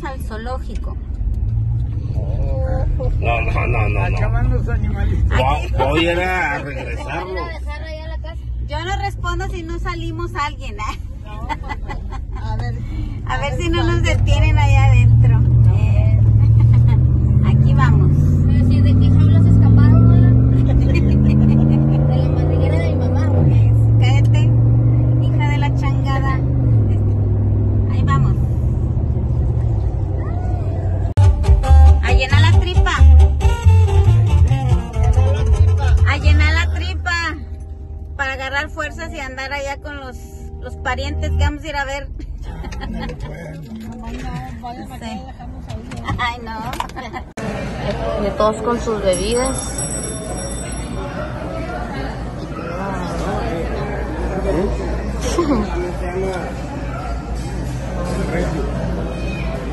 vamos al zoológico. No, no, no, no. Acaban no. los animalitos. Aquí. Voy, a ir a regresarlo. Yo no respondo si no salimos alguien. ¿eh? A ver. A ver si no nos detienen allá adentro. Parientes que vamos a ir a ver. Sí. Ay, no. De todos con sus bebidas.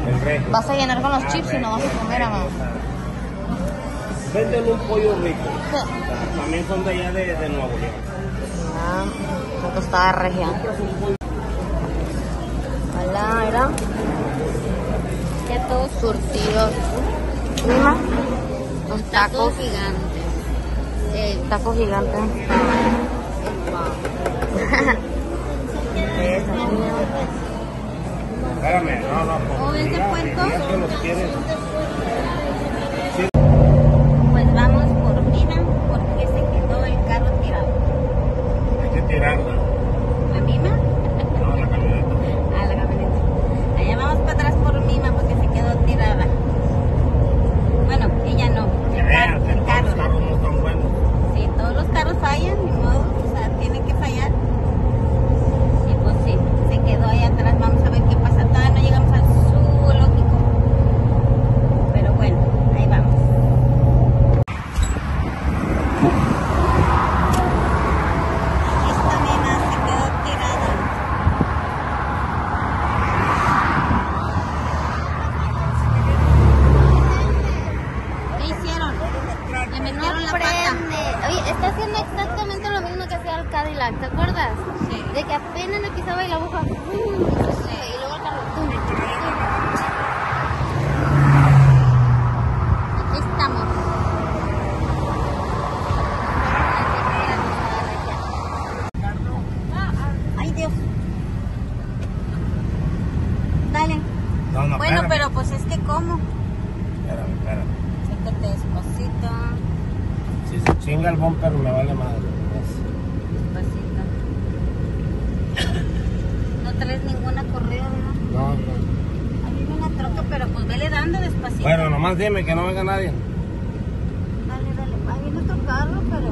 El rey. Vas a llenar con los chips y no vas a comer, mamá. Venden un pollo rico. También son de allá de, de Nuevo León. Ah, una tostada regia. Era. Ya todos Surtidos. Prima. Los tacos. gigantes. Eh, taco gigante. Espérame, no, no. ¿O es de. Pues vamos por Mina porque se quedó el carro tirado. Hay que tirarla. ¿La Mima? No, la camioneta. Ah, la camioneta. Allá vamos para atrás por Mima porque se quedó tirada. Bueno, ella no. Que El vean carro. que El todos los carro. carros no están buenos. Sí, todos los carros fallan, ni modo. O sea, tienen que fallar. Y pues sí, se quedó ahí atrás. Vamos a ver qué pasa. Todavía no llegamos al zoológico. Pero bueno, ahí vamos. Esta nena se quedó tirada. ¿Qué hicieron? Le metieron la pata. Oye, está haciendo exactamente lo mismo que hacía el Cadillac, ¿te acuerdas? Sí. De que apenas le pisaba y la aguja. ¡pum! Y luego el carro. ¡pum! Aquí estamos. Ay, Dios. Dale. No, no, bueno, espérame. pero pues es que como. Espérame, espérame. Sécate despacito. Chinga el bumper me vale madre. Despacito. No traes ninguna correa, ¿verdad? No, no. A mí me una troca, pero pues vele dando despacito. Bueno, nomás dime que no venga nadie. Dale, dale. Viene otro carro, pero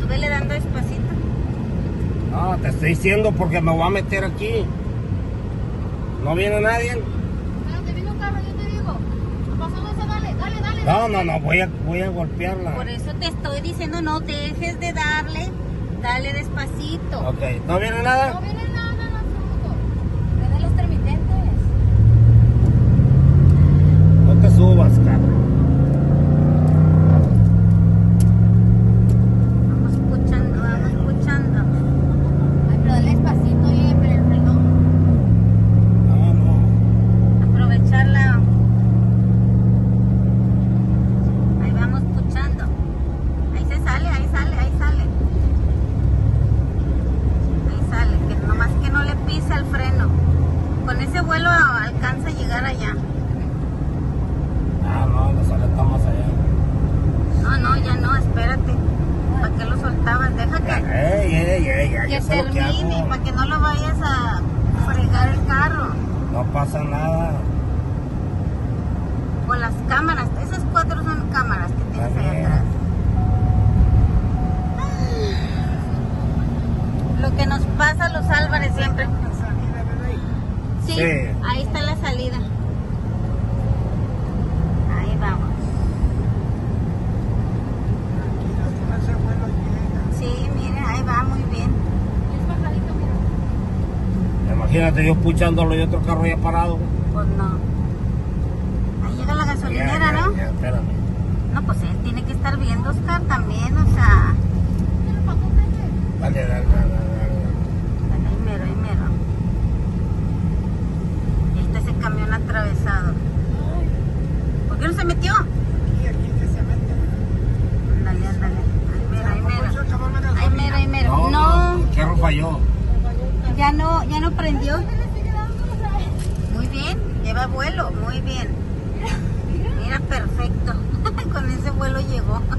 tú vele dando despacito. No, te estoy diciendo porque me voy a meter aquí. ¿No viene nadie? No, no, no, voy a, voy a golpearla. Por eso te estoy diciendo, no dejes de darle, dale despacito. Ok, ¿no viene nada? No viene nada en absoluto. Es de los termitentes. No te subas, carro. Vamos escuchando, vamos escuchando. Ay, pero dale despacito, oye, pero el reloj. No, no. Aprovecharla. Ahí vamos escuchando. Ahí se sale, ahí sale, ahí sale. Ahí sale, que nomás que no le pise el freno. Con ese vuelo alcanza a llegar allá. Ah, no, la sala está más allá. No, no, ya no, espérate. ¿Para qué lo soltabas? Deja que, Ey, ey, ey, ya, que ya sé lo que termine, hago. para que no lo vayas a fregar el carro. No pasa nada. O las cámaras, esas cuatro son cámaras que tienes Está ahí bien. atrás. Lo que nos pasa a los Álvarez siempre. Sí, Sí. ahí está la salida. Ahí vamos. Sí, mire, ahí va muy bien. Es bajadito, mira. Imagínate yo puchándolo y otro carro ya parado. Pues no. Ahí llega la gasolinera, Ya, ya, ¿no? ya, espérame. No, pues él tiene que estar viendo, Oscar, también, o sea. Dale, dale, dale. Ahí mero, ahí mero. Ahí está ese camión atravesado. falló. Ya no, ya no prendió. Muy bien, muy bien. Mira, perfecto. Con ese vuelo llegó.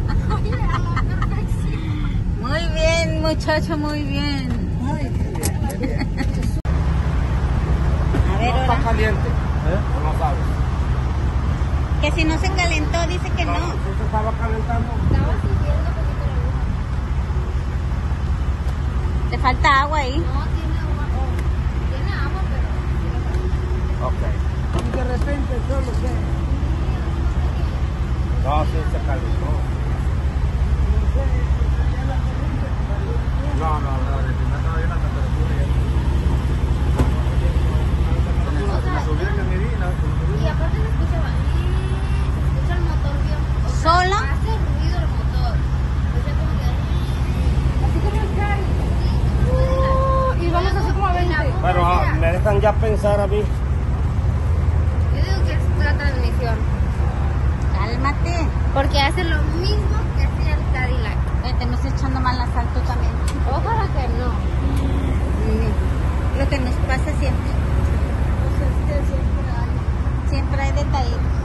Muy bien, muchacho, muy bien. A ver, No está ahora. caliente. ¿O no sabes? Que si no se calentó, dice que no. ¿Sí se estaba calentando? Estaba subiendo un poquito la luz. Le falta agua ahí. No, tiene agua. oh, tiene agua, pero. Ok. De repente solo que No, sí se calentó. No, no, no, de primera estaba bien la temperatura y La subida que Y aparte se escucha bonito, se escucha el motor bien. o sea, ¿Solo? Hace ruido el motor. O sea, como que. Así como el carro. y vamos así como a 20. Pero ah, me dejan ya pensar a mí. Yo digo que es Cálmate. Porque hace lo mismo que hacía el Cadillac. Eh, te me estás echando mal la sal tú también. Ojalá que no. Mm, Lo que nos pasa siempre. Siempre hay detallitos.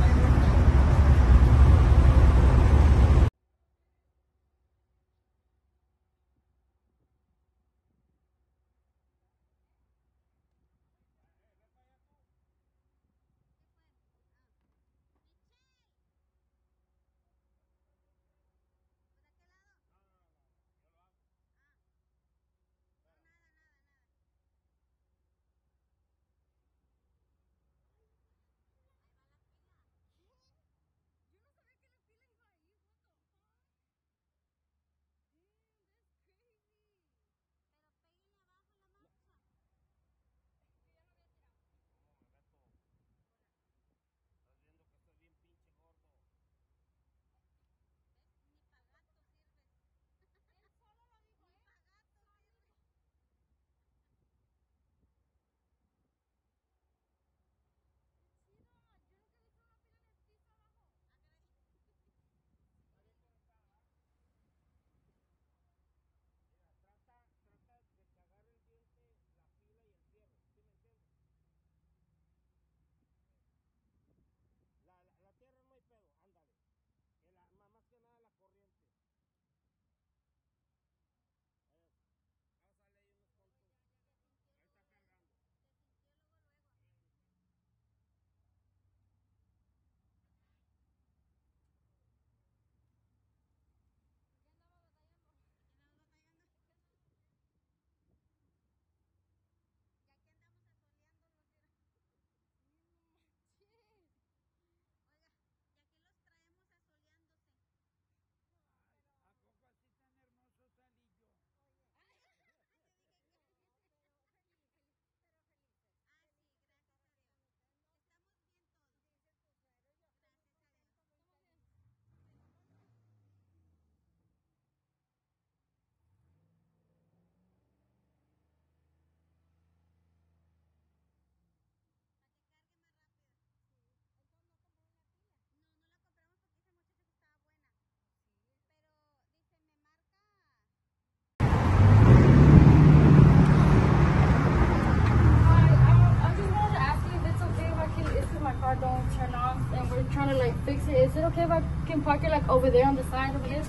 Park it like over there on the side over there?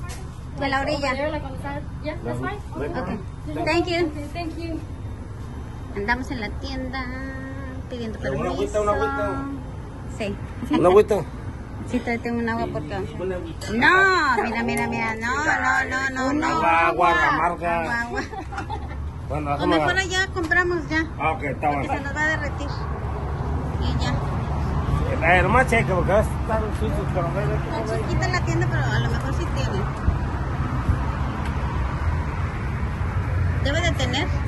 De la orilla. there, like on the side. Yeah, that's fine. Okay. Thank you. Okay, thank you. Andamos en la tienda pidiendo Una permiso. agüita, una agüita. Sí. ¿Una agüita? Sí, tráete un agua porque... No, mira, mira, mira. No, no, no, no, no. Agua, agua, Agua, amarga. agua. Bueno, O mejor allá compramos ya. Ah, ok, está Porque se bueno. nos va a derretir. Y ya. Eh, nomás cheque porque va a estar sucio, pero Está chiquita la tienda, pero a lo mejor sí tiene. Debe de tener.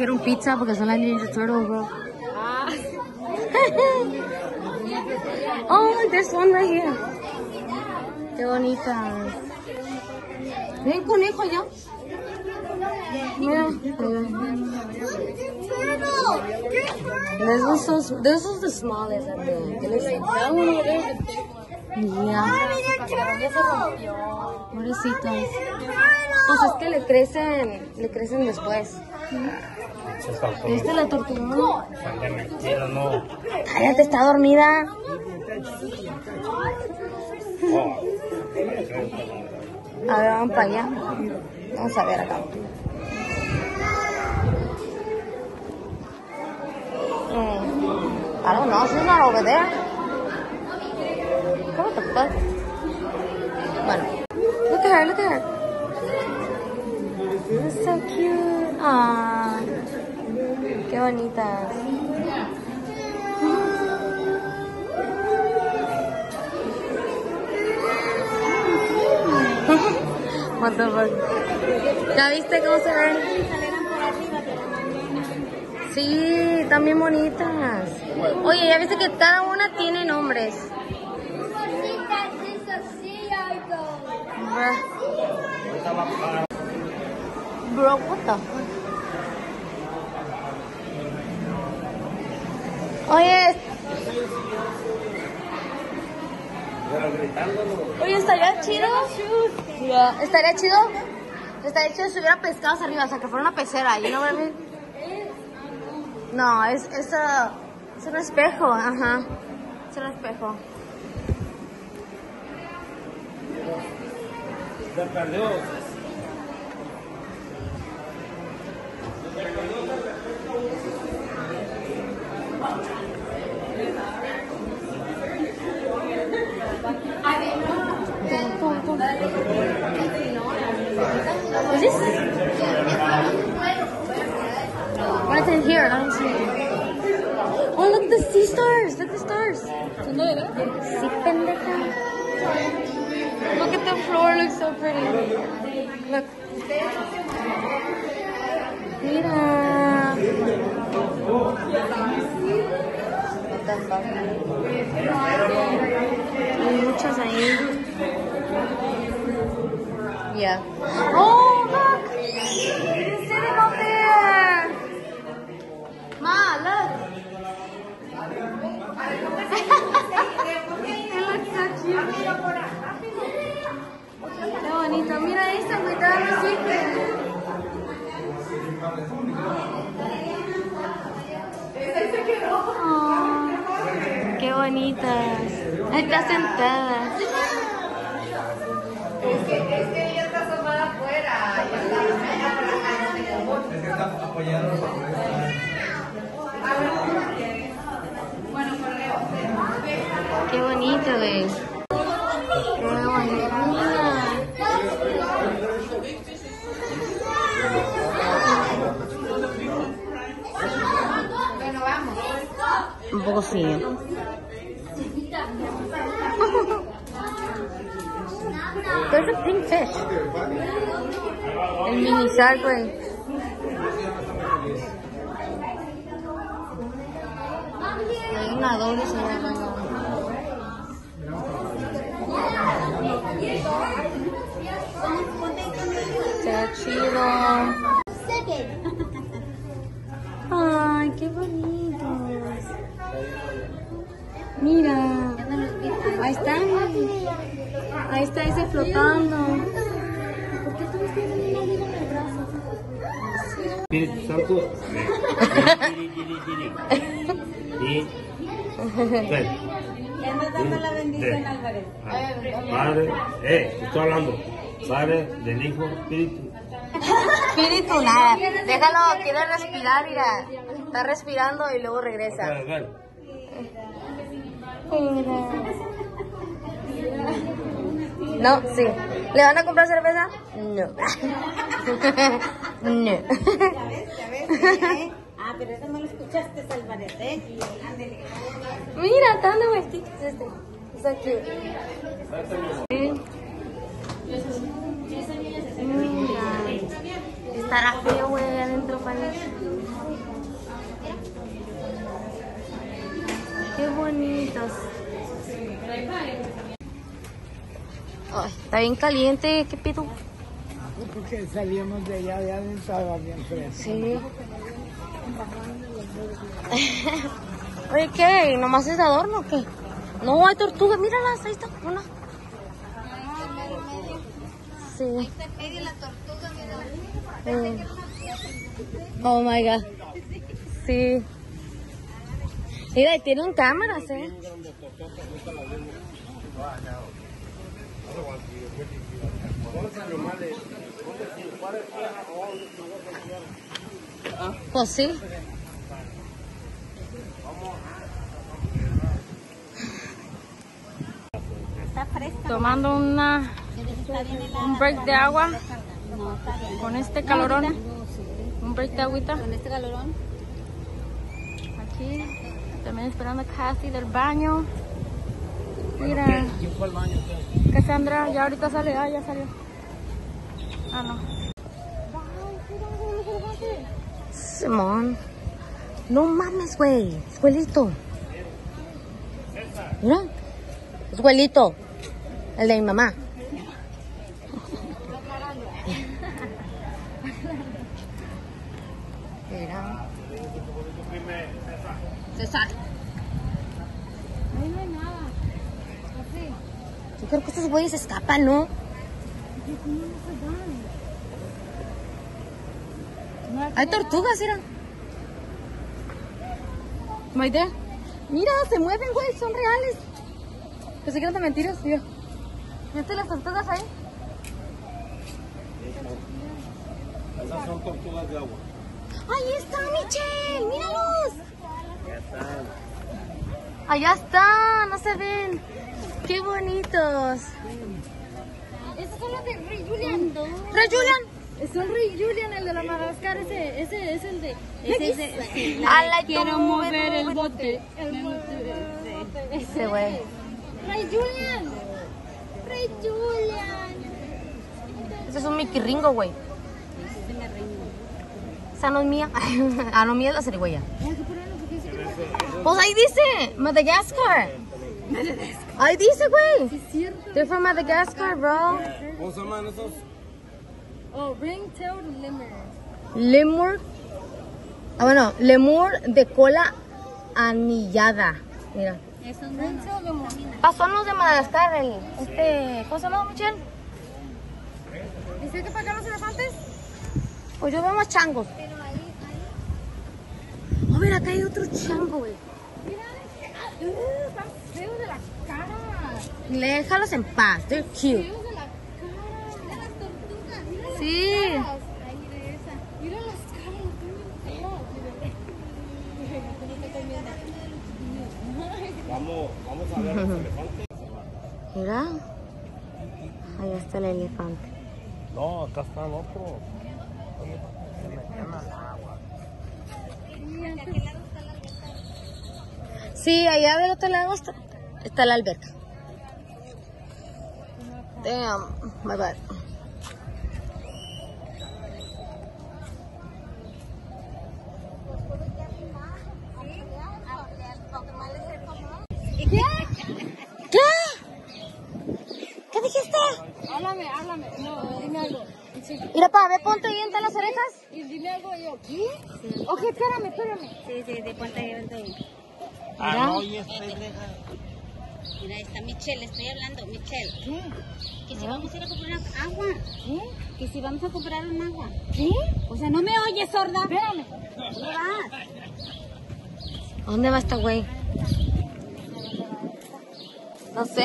Trajeron pizza porque son las Ninja Turtle, bro. oh, look, there's one right here. Qué bonitas. Ven conejo ya. Mira. This was so, this was the smallest, I think. It is- That one over there is. Yeah. Pobrecitas. Pues es que le crecen, le crecen después. ¿Viste la tortuga? Mentira, no. Cállate, está dormida. A ver, vamos para allá. Vamos a ver acá. Mm, I don't know. She's not over there. What the fuck? Bueno. Look at her, look at her. That's so cute. Aww. Bonitas. What? ¿Ya viste cómo se ven? Sí, también bonitas. Oye, ¿ya viste que cada una tiene nombres? Bro, what? Oye, Oye, estaría chido. Estaría chido. Estaría chido si hubiera pescados arriba, o sea, que fuera una pecera. You know what I mean? No, es, es, uh, es un espejo, ajá. Es un espejo. Se perdió. Is this? What's in here? I don't see. Oh, look at the sea stars. Look at the stars. Look at the floor. Looks so pretty. Look. Mira. What? Hay muchas ahí. Yeah. Oh, shark, güey. Hay una doble. Está chido. Ay, qué bonitos. Mira. Ahí está. Ahí está ese flotando. Espíritu Santo. Diri, diri. Y. Damos la bendición. Álvarez. Padre, eh, estoy hablando. Padre, del Hijo, Espíritu. Espíritu, nada. Déjalo, quiere respirar, mira. Está respirando y luego regresa. Ven. No, sí. ¿Le van a comprar cerveza? No. no. Ya ves, ya ves. ¿eh? Ah, pero eso no lo escuchaste, Álvarez, ¿eh? Mira, está dando vueltitas este. Está cute. Mira. Estará feo, güey, adentro, para Qué bonitos. Ay, está bien caliente, ¿qué pido? Porque salíamos de allá, ya estaba bien fresco. Sí. Oye, ¿qué? ¿Nomás es de adorno o qué? No, hay tortugas, míralas, ahí está una. Sí. Mm. Oh my god. Sí. Mira, y tienen cámaras, ¿eh? Pues sí. Tomando una, un break de agua con este calorón. Un break de agüita. Con este calorón. Aquí. También esperando a Cassie del baño. Mira. ¿Quién fue al baño? Qué? Cassandra, ya ahorita sale. Ah, ya salió. Ah, no. Simón. No mames, güey. Escuelito. Mira. Escuelito. El de mi mamá. Mira. César. Ahí no hay nada. Así. Yo creo que estos güeyes escapan, ¿no? Hay tortugas, mira. Maite. Mira, se mueven, güey, son reales. Pensé que eran de mentiras, mira. ¿Viste las tortugas ahí? Esas son tortugas de agua. ¡Ahí está, Michelle! ¡Míralos! Ya están. Allá están, no se ven. ¡Qué bonitos! Esos son los de Rey Julian. ¡Rey Julian! Son Rey Julian, el de la Madagascar. Ese, ese es el de. Ese es de. sí, I like Quiero mover move el bote. El bote. Ese güey. Rey Julian. Rey Julian. Ese es un Mickey Ringo, güey. Esa no es mía. ah, no, mía es la zarigüeya. Pues ahí dice, Madagascar. Ahí dice, güey. They're from Madagascar, bro. ¿Cómo se llaman esos? Oh, ring-tailed lemur. Lemur. Ah, bueno, lemur de cola anillada. Mira. Ring-tailed lemur. Pasó los de Madagascar, el, este, ¿cómo se llama, Michelle? ¿Dice que para acá los elefantes? Pues yo veo más changos. Oh, mira, acá hay otro chango, güey. Uh, están feos de la cara. Déjalos en paz, they're cute. Feos de la cara. Mira las tortugas. Mira las Sí. caras. Mira esa. Mira las caras, están bien feas. Vamos, vamos a ver los elefantes. Mira. Ahí está el elefante. No, acá están otros. Se metían al agua. Sí, allá del otro lado está, está la alberca. Damn, my bad. ¿Qué? ¿Qué? ¿Qué dijiste? Háblame, háblame. No, dime algo. Sí. Mira, pa, ve, ponte ahí entre las orejas. Y dime algo yo, ¿qué? Ok, espérame, espérame. Sí, sí, de cuenta que ahí. Ah, no, y. Mira, ahí está Michelle, estoy hablando, Michelle. Que si vamos a ir a comprar agua. Que si vamos a comprar un agua. ¿Qué? O sea, no me oyes, sorda. Espérame. ¿Dónde vas? ¿A dónde va esta güey? No sé.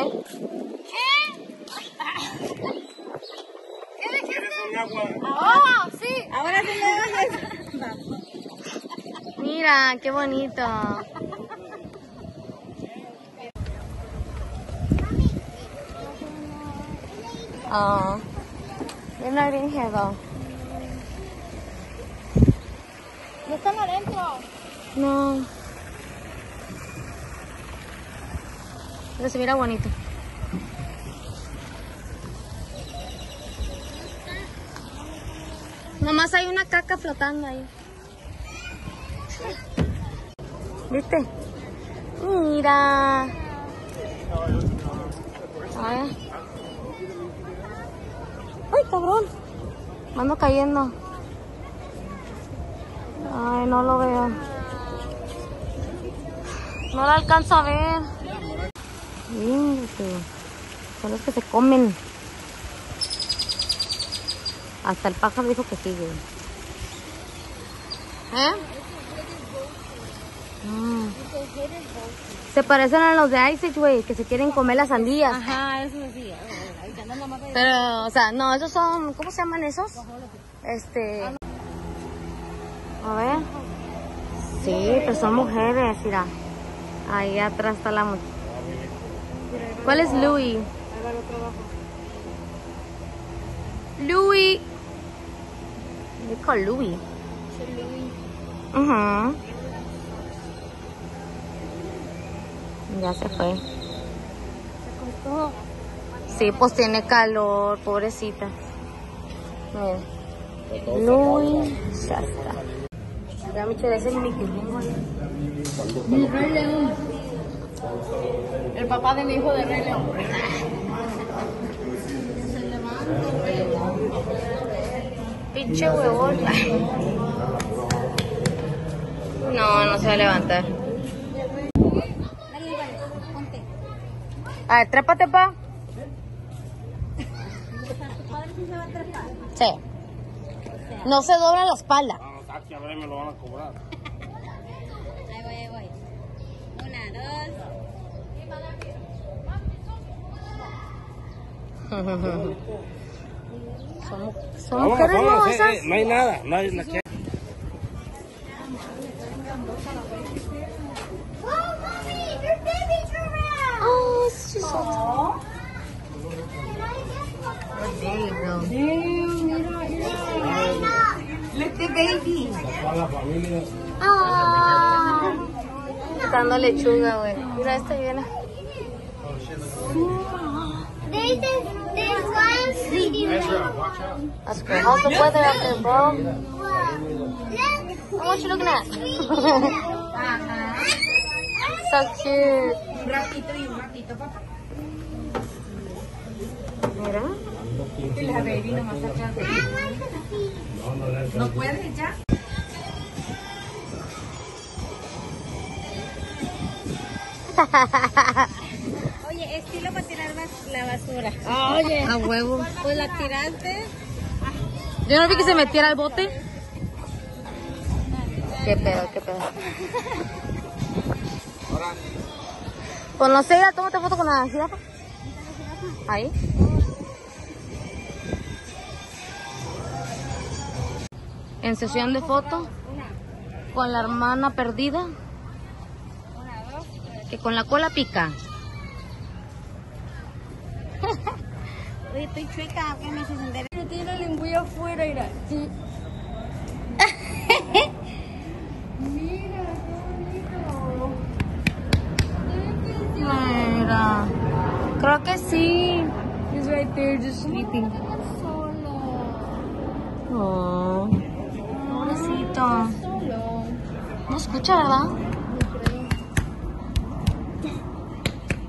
Con agua. ¡Oh, sí! Ahora sí me oyes. Mira, qué bonito. Oh, they're not in here though. No están adentro. No. Pero se mira bonito. Nomás hay una caca flotando ahí. ¿Viste? Mira. Ay. Cabrón. Me ando cayendo. Ay, no lo veo. No lo alcanzo a ver. Son los que se comen. Hasta el pájaro dijo que sigue. ¿Eh? Mm. Se parecen a los de Ice Age, güey, que se quieren comer las sandías. Ajá, eso sí. Ahí te andan nomás Pero, o sea, no, esos son, ¿cómo se llaman esos? Este... A ver. Sí, pero son mujeres, mira. Ahí atrás está la mujer. ¿Cuál es Louis? Louis. Call Louis. Ajá. Ya se fue. Sí, pues tiene calor, pobrecita. Mira. Louis Shasta. Ya me es el Mickey. El Rey León. El papá de mi hijo de Rey León. Pinche huevón. No, no se va a levantar. A ver, trépate, pa. Sí se va a trepar. Sí. No se dobla la espalda. Vamos, aquí a ver, me lo van a cobrar. Ahí voy, ahí voy. Una, dos. Vámonos, ¿no? vámonos, eh, eh, no hay nada. No hay, la que- Oh, it's just so There you go. La familia. Ah. Dando lechuga, güey. Mira, esta. There's this, That's great. How's the weather out there, bro? Look, What you looking at? so cute. Un ratito y un ratito, papá. Mira. Oye, estilo para tirar bas- la basura. Oye. A huevo. Pues la tiraste. Yo no vi que se metiera al bote. Qué pedo, qué pedo. Pues no sé, ya tómate foto con la jirafa. Ahí. en sesión de fotos con la hermana perdida que con la cola pica. Oye, estoy chueca, que me hace sentir. Yo tiene la lengüilla afuera, mira. Sí. mira, qué bonito. Mira. Creo que sí. He's right there, just sleeping. Escucha, ¿verdad?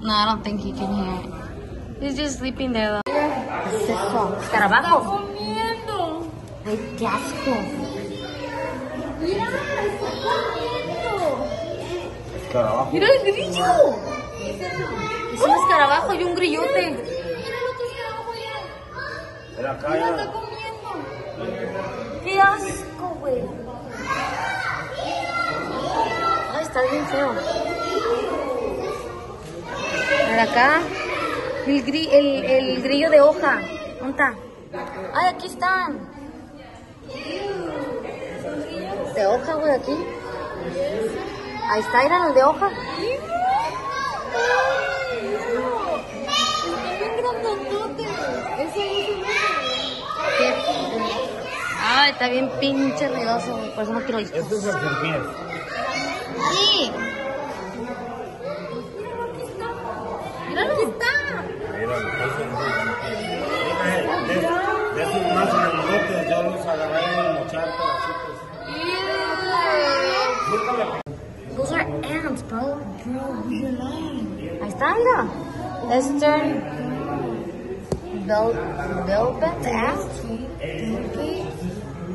No I don't think he can hear it. He's just sleeping there, though. ¿Escarabajo? Comiendo. Ay, qué asco. Mira, está comiendo. Escarabajo. ¡Mira el grillo! Es un escarabajo y un grillote. Mira lo que está allá. Era acá, Mira, ya. está comiendo. ¡Qué asco, güey! Ay, está bien feo. A ver acá. El, gri- el, el grillo de hoja. ¿Dónde está? ¡Ay, aquí están! De hoja, güey, aquí. Ahí está, eran el de hoja. Ay, está bien pinche ruidoso. Por eso no quiero ir. Este es el serpiente. Sí. Míralo. De esos más yo los agarré en Those are ants, bro. Bro, you're lying. Ahí está, mira. Esther. Vel Velvet ant.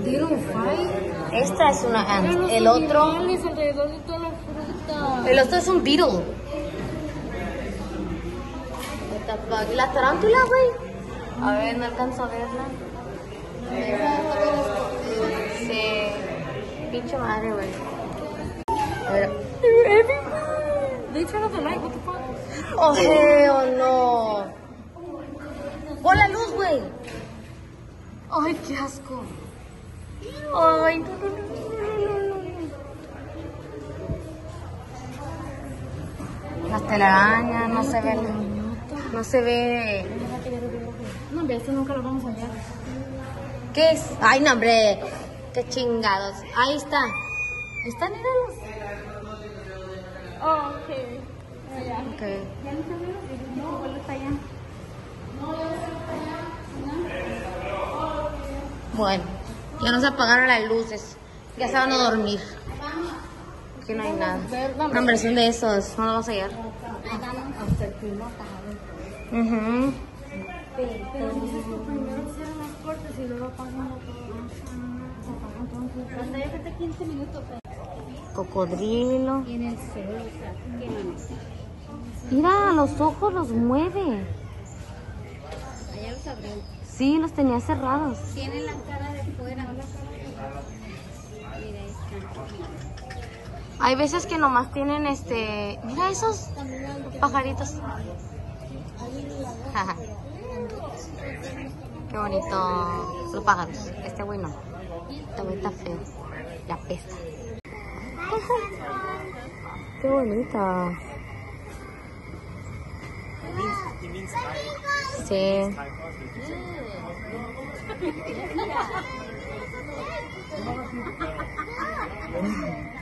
Don't fight. Esta es una ant. El otro. Animales alrededor de toda la fruta. El otro es un beetle. What the fuck? ¿Y la tarántula, güey? A ver, no alcanzo a verla. Sí. Pinche madre, güey. A ver. They turn off the light. What the fuck? Oh, hell no. Pon la luz, güey. Ay, qué asco. Ay, no, no, no, no. Las telarañas, no se ve. No se ve. No, hombre, esto nunca lo vamos a hallar. ¿Qué es? Ay, no, hombre. Qué chingados. Ahí está. Ahí está, míralos. Oh, ok. Allá. Ok. Ya no se ve. No, igual está allá. Bueno, ya nos apagaron las luces. Ya se van a dormir. Aquí no hay nada. Una inversión de esos. No lo vamos a hallar. Primero puertas y luego apagan todo. Hasta ya falta 15 minutos. Cocodrilo. Mira, los ojos los mueve. Allá los abrió. Sí, los tenía cerrados. Tiene la cara de fuera. Mira, ahí está. Hay veces que nomás tienen este. Mira esos pajaritos. Qué bonito. Los pájaros. Este güey no. Este está feo. La pesta. Qué bonita. Sí.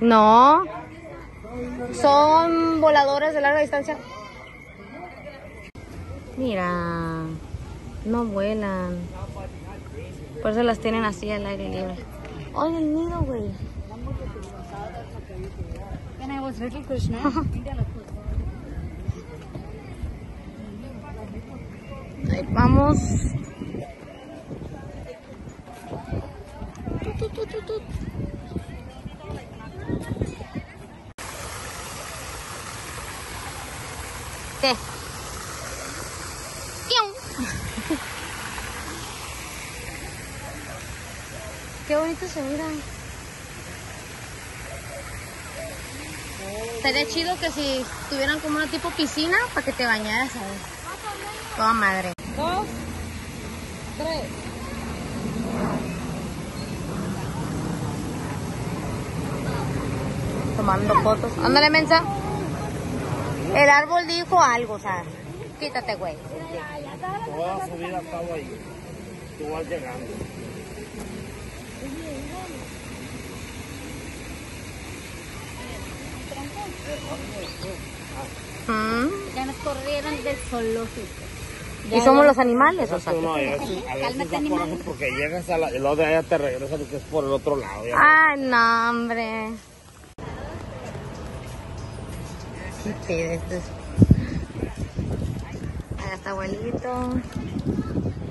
No. Son voladores de larga distancia. Mira. No vuelan. Por eso las tienen así al aire libre. Oye, el nido, güey. Vamos. ¿Qué? Qué bonito se mira. Sería chido que si tuvieran como una tipo piscina para que te bañaras ahí. Toda madre. Dos, tres. Tomando fotos. Ándale, mensa. El árbol dijo algo, o sea, quítate, güey. Te voy a subir a cabo ahí. Tú vas llegando. Ujú. Ya nos corrieron del zoológico. ¿Y somos los animales? O sea, No, a veces, a veces da coraje porque llegas a la, y luego de allá te regresan que es por el otro lado. ya. Ay, no, hombre. ¿Qué pedo esto es? Allá está abuelito.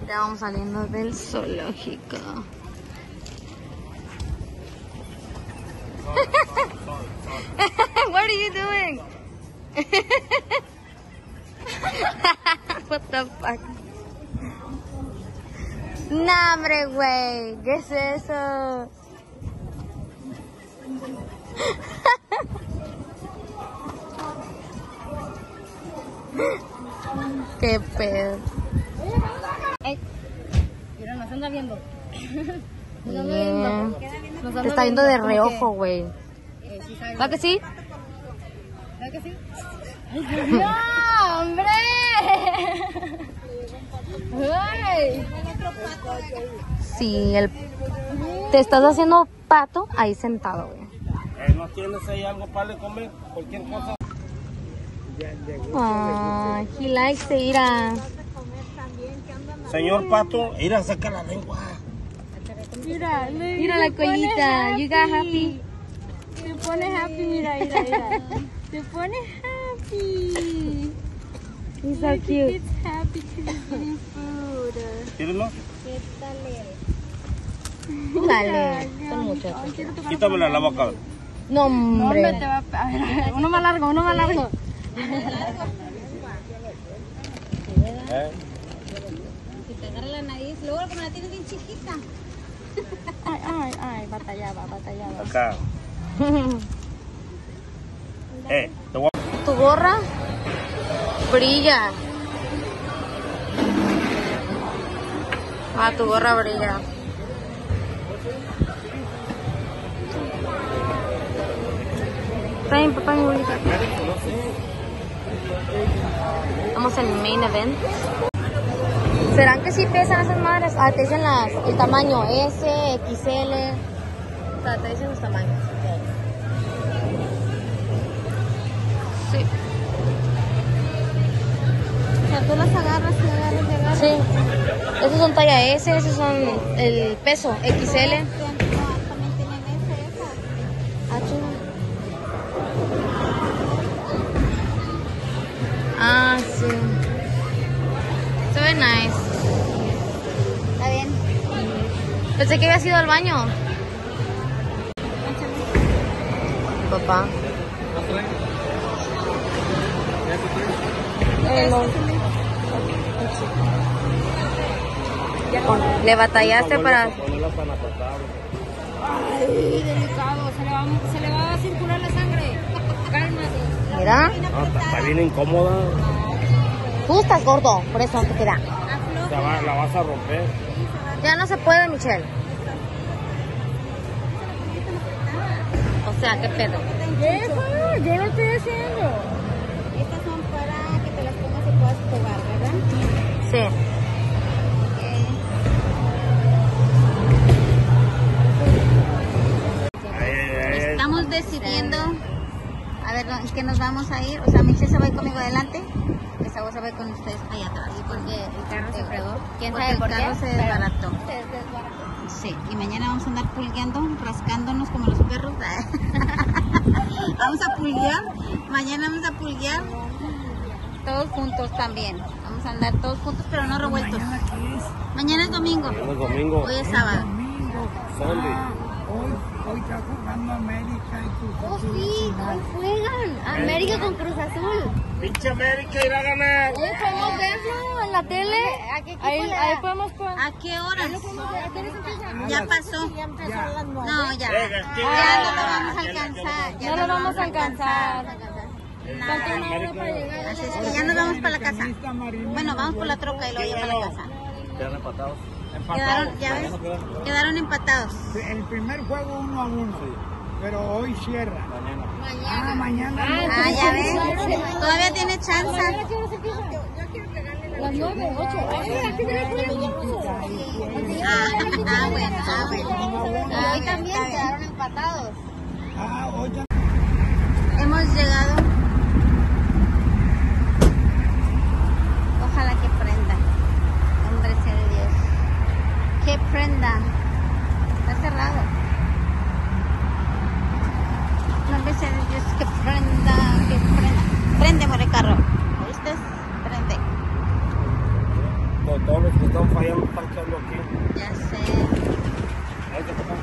Ya vamos saliendo del zoológico. What are you doing? What the fuck? Nah, hombre, güey. ¿Qué es eso? Qué pedo. Mira, nos anda viendo. Yeah. Nos Te anda está viendo de reojo, güey. eh, sí. ¿Va que sí? ¿Verdad que sí? ¡Ay, Dios mío, hombre! ¡Ay! Sí, el... Te estás haciendo pato ahí sentado, güey. Eh, ¿No tienes ahí algo para comer? Cualquier cosa. Ah, he likes to ir a... Señor Pato, ir a sacar la lengua. Mira, le- Mira la collita. You got happy. Se pone happy, mira, mira, mira. Se pone happy. He's so cute. It's happy to be eating food. ¿Quieres más? Dale, son muchos. Quítamela la boca. No, Hombre, te hombre. va a... uno más largo, uno más largo. ¿Eh? Si te agarra la nariz, luego como la tienes bien chiquita. Ay, ay, ay, batallaba, batallaba. Acá. Eh, te voy a... Tu gorra brilla. Ah, tu gorra brilla. Está bien, papá, mi bonita. Vamos al main event. ¿Serán que sí pesan esas madres? Ah, te dicen las, el tamaño S, XL. O sea, te dicen los tamaños. Sí. O sea, tú las agarras y agarras y agarras. Sí. Esos son talla S, esos son el peso XL. Nice. Está bien. Pensé que había ido al baño. Papá. Le batallaste para... Ay, delicado, se le va, se le va a circular la sangre. Cálmate. Mira. Está, está bien incómoda. Tú estás gordo, por eso no te queda. Va- la vas a romper. Ya no se puede, Michelle. O sea, ¿qué pedo? Deja, yo lo estoy haciendo. Estas son para que te las pongas y puedas jugar, ¿verdad? Sí. Estamos decidiendo a ver ¿en qué nos vamos a ir. O sea, Michelle se va a ir conmigo adelante. Esa se ir con ustedes allá atrás. porque el carro se fregó. ¿Quién sabe el carro se desbarató. Sí, y mañana vamos a andar pulgueando, rascándonos como los perros. vamos a pulguear. Mañana vamos a pulguear. Todos juntos también. Vamos a andar todos juntos, pero no revueltos. ¿Mañana qué es? Mañana es domingo. Mañana es domingo. Hoy es sábado. Domingo. Sunday. Ah, hoy, hoy está jugando América y Cruz Oh, Azul. sí, hoy juegan. América con Cruz Azul. Pinche América irá a ganar. Hoy podemos verlo en la tele. ¿A qué Ahí, le ahí podemos poner. ¿A qué horas? Ya pasó. No, ya. Venga, ¿qué? Ya no lo vamos a alcanzar. Ya No lo vamos a alcanzar. Nada. Así es que ya nos vamos para la casa. Bueno, vamos por la troca y luego ya para la casa. Quedan empatados. Quedaron, ya ves, quedaron empatados. El primer juego uno a uno. Pero hoy cierra. Ah, mañana. Ah, ya ves. Todavía tiene chance. Las nueve, ocho. Ay, mira, aquí viene Ah, ah, bueno, ah, bueno. Hoy también quedaron empatados. Ah, hoy Hemos llegado prenda. Está cerrado. No me sé Dios que prenda, que prenda. Prende, more carro. ¿Viste? Prende. Con todos los que están fallando están quedando aquí. Ya sé.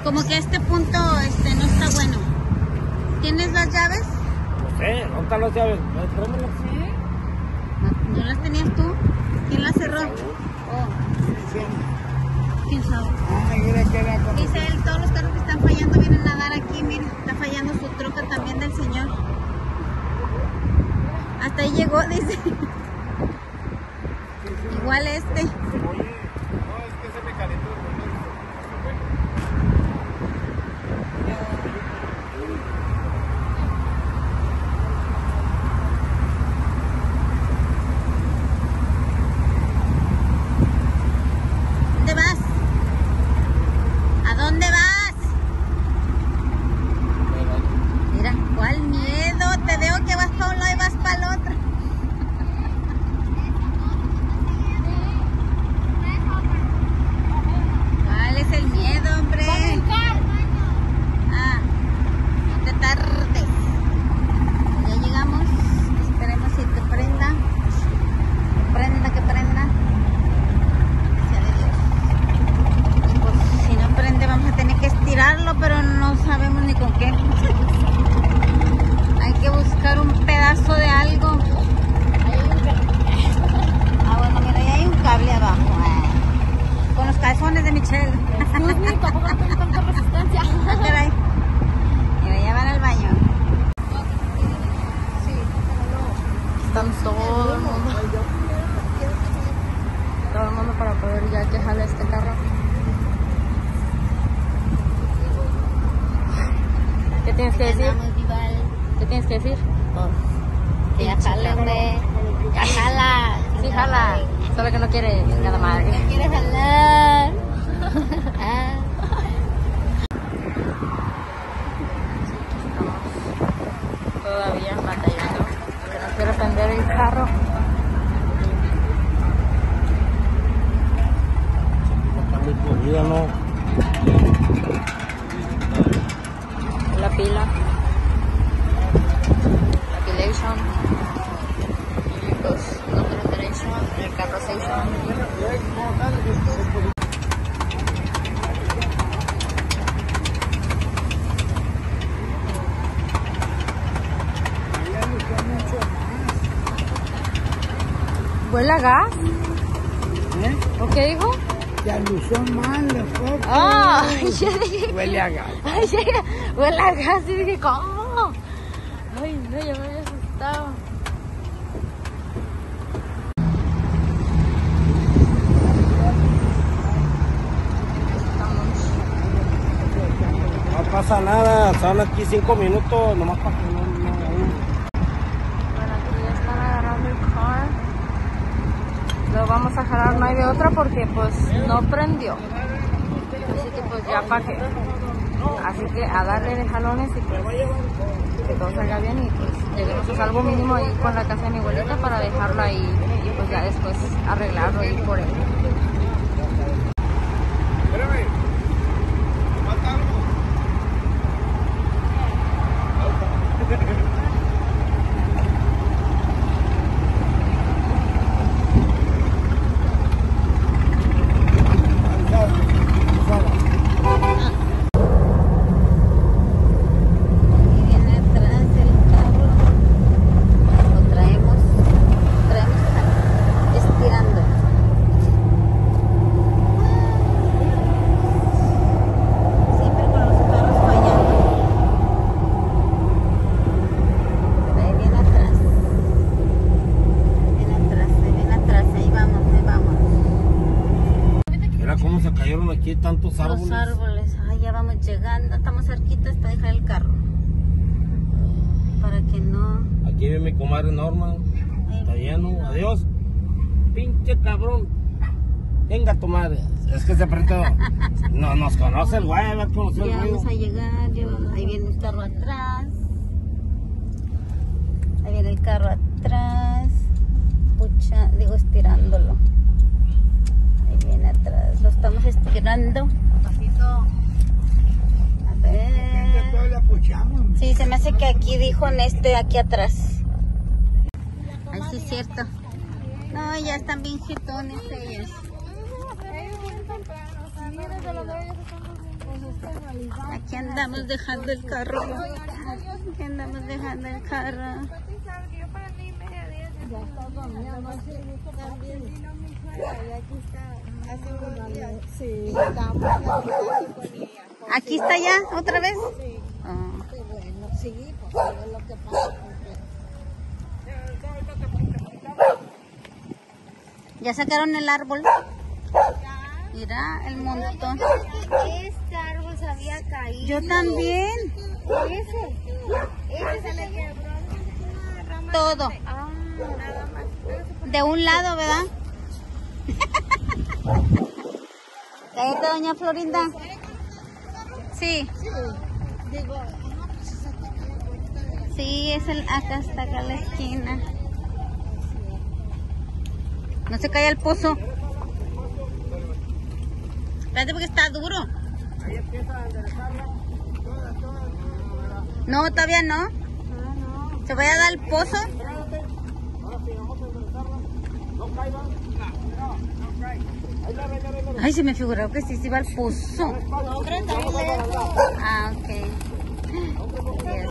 Como que este punto este, no está bueno. ¿Tienes las llaves? No sé, ¿dónde están las llaves? ¿No, no las tenías tú? ¿Quién las cerró? Oh, ¿Quién sabe? Ah, mira que era como- Dice él, todos los carros que están fallando vienen a dar aquí, su troca también del señor. Hasta ahí llegó, dice. Igual este. Yo dije, Huele a gas. ay, ya, huele a gas y dije, ¿cómo? Ay, no, yo me había asustado. No pasa nada, son aquí cinco minutos, nomás para que no... no- Bueno, aquí ya están agarrando el car. Lo vamos a jalar, no hay de otra porque pues no prendió. Que pues ya para qué. Así que a darle de jalones y pues que todo salga bien y pues lleguemos a algo mínimo ahí con la casa de mi abuelita para dejarlo ahí y pues ya después arreglarlo ahí por él. Espérame. ¿Falta algo? Y viene atrás el carro. Lo traemos, traemos a- estirando. Siempre con los carros fallando. Pero ahí viene atrás. Viene atrás, ahí viene atrás, ahí vamos, ahí vamos. Mira cómo se cayeron aquí tantos árboles. Los árboles, ay, ya vamos llegando, estamos cerquitas para dejar el carro. Para que no. Aquí vive mi comadre Norma. Está lleno. Adiós. Pinche cabrón. Venga tu madre. Es que se prende. No nos conoce el güey, conocido el Ya vamos a llegar, yo- ahí viene el carro atrás. Ahí viene el carro atrás. Pucha, digo estirándolo. Atrás. Lo estamos estirando. mirando. A ver. Sí, se me hace que aquí dijo en este, aquí atrás. Ay, sí es cierto. No, ya están bien jetones ellos. Aquí andamos dejando el carro. Aquí andamos dejando el carro. ¿Aquí está ya otra vez? Ah. ¿Ya sacaron el árbol? Mira el montón. Este árbol se había caído. Yo también. Ese. Ese se le quebró. Todo. Ah, nada más. De un lado, ¿verdad? Cállate, doña Florinda. Sí. Sí, es el acá está acá la esquina. No se cae el pozo. Espérate porque está duro. No, todavía no. Se vaya a dar el pozo. Ay, se me figuró que sí se iba al pozo. Ah, ok. Yes.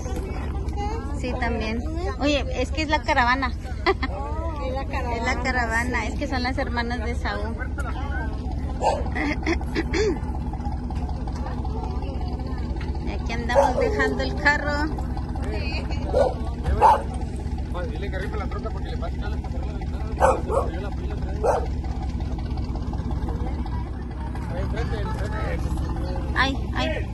Sí, también. Oye, es que es la caravana. Es la caravana, es que son las hermanas de Saúl. Y aquí andamos dejando el carro. Dile que arriba la troca porque le va a quitar la Ay, ay.